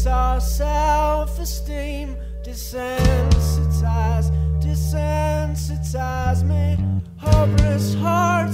Rates our self-esteem. Desensitize, desensitize me. Hopeless hearts